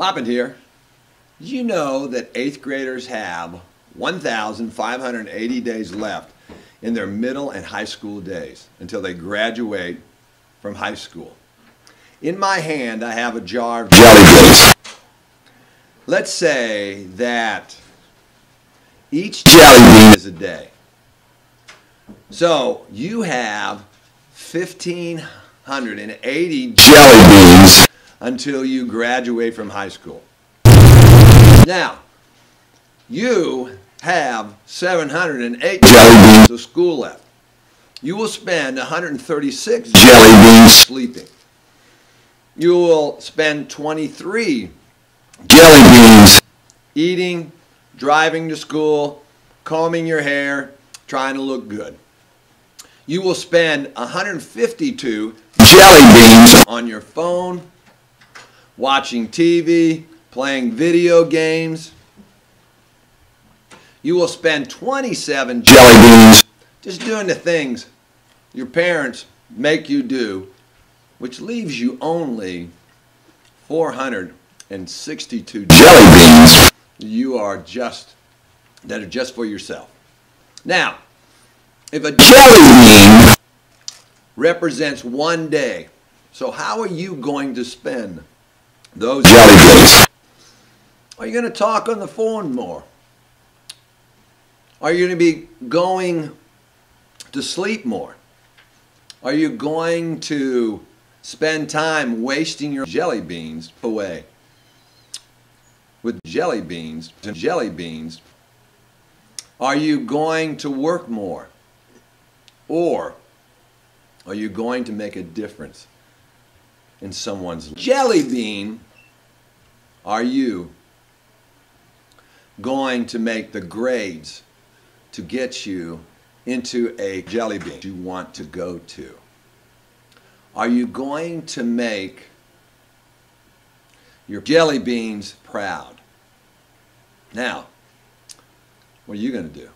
Moppet here. Did you know that eighth graders have 1,580 days left in their middle and high school days until they graduate from high school? In my hand, I have a jar of jelly beans. Let's say that each jelly bean is a day. So you have 1,580 jelly beans until you graduate from high school. Now, you have 708 jelly beans of school left. You will spend 136 jelly beans sleeping. You will spend 23 jelly beans eating, driving to school, combing your hair, trying to look good. You will spend 152 jelly beans on your phone, watching TV, playing video games. You will spend 27 jelly beans just doing the things your parents make you do, which leaves you only 462 jelly beans you are just that are just for yourself. Now, if a jelly bean represents one day, so how are you going to spend those jelly beans? Are you going to talk on the phone more? Are you going to be going to sleep more? Are you going to spend time wasting your jelly beans away? With jelly beans and jelly beans, are you going to work more? Or are you going to make a difference in someone's jelly bean? Are you going to make the grades to get you into a jelly bean you want to go to? Are you going to make your jelly beans proud? Now, what are you going to do?